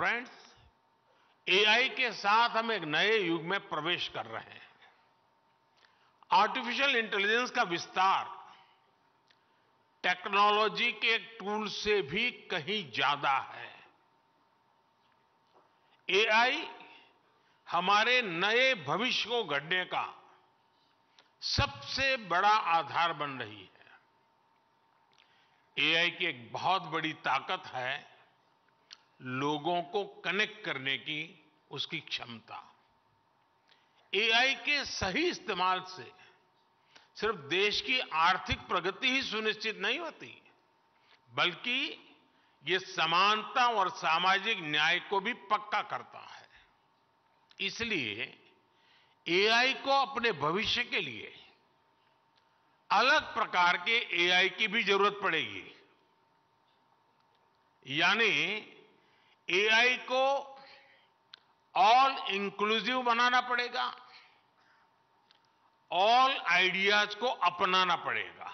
Friends AI के साथ हम एक नए युग में प्रवेश कर रहे हैं। आर्टिफिशियल इंटेलिजेंस का विस्तार टेक्नोलॉजी के टूल से भी कहीं ज़्यादा है। एआई हमारे नए भविष्य को गढ़ने का सबसे बड़ा आधार बन रही है। एआई की एक बहुत बड़ी ताकत है। लोगों को कनेक्ट करने की उसकी क्षमता। एआई के सही इस्तेमाल से सिर्फ़ देश की आर्थिक प्रगति ही सुनिश्चित नहीं होती, बल्कि ये समानता और सामाजिक न्याय को भी पक्का करता है। इसलिए एआई को अपने भविष्य के लिए अलग प्रकार के एआई की भी ज़रूरत पड़ेगी। यानी एआई को ऑल इंक्लूसिव बनाना पड़ेगा ऑल आइडियाज़ को अपनाना पड़ेगा।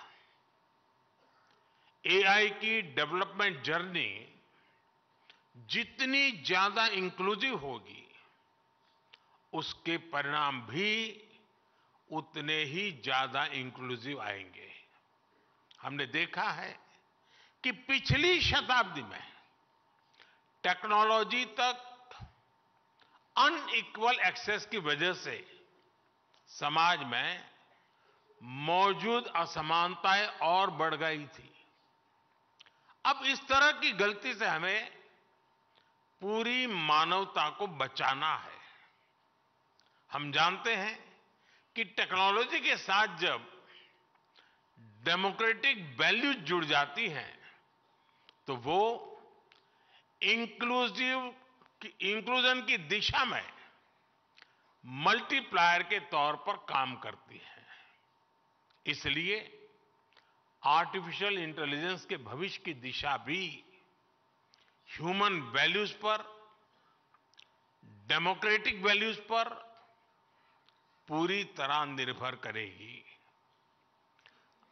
एआई की डेवलपमेंट जर्नी जितनी ज़्यादा इंक्लूसिव होगी, उसके परिणाम भी उतने ही ज़्यादा इंक्लूसिव आएँगे। हमने देखा है कि पिछली शताब्दी में टेक्नोलॉजी तक अनइक्वल एक्सेस की वजह से समाज में मौजूद असमानताएँ और बढ़ गई थी। अब इस तरह की गलती से हमें पूरी मानवता को बचाना है। हम जानते हैं कि टेक्नोलॉजी के साथ जब डेमोक्रेटिक वैल्यूज़ जुड़ जाती हैं तो वो इंक्लूसिव इंक्लूजन की दिशा में मल्टीप्लायर के तौर पर काम करती है। इसलिए आर्टिफिशियल इंटेलिजेंस के भविष्य की दिशा भी ह्यूमन वैल्यूज़ पर डेमोक्रेटिक वैल्यूज़ पर पूरी तरह निर्भर करेगी।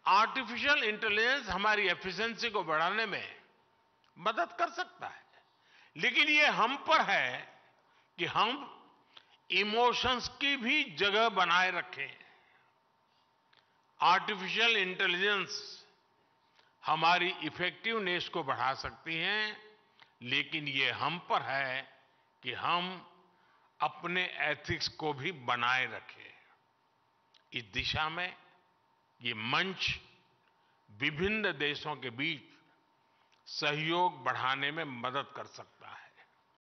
आर्टिफिशियल इंटेलिजेंस हमारी एफिशिएंसी को बढ़ाने में मदद कर सकता है। लेकिन ये हम पर है कि हम इमोशंस की भी जगह बनाए रखें। आर्टिफिशियल इंटेलिजेंस हमारी इफेक्टिवनेस को बढ़ा सकती हैं, लेकिन ये हम पर है कि हम अपने एथिक्स को भी बनाए रखें। इस दिशा में ये मंच विभिन्न देशों के बीच सहयोग बढ़ाने में मदद कर सकता है।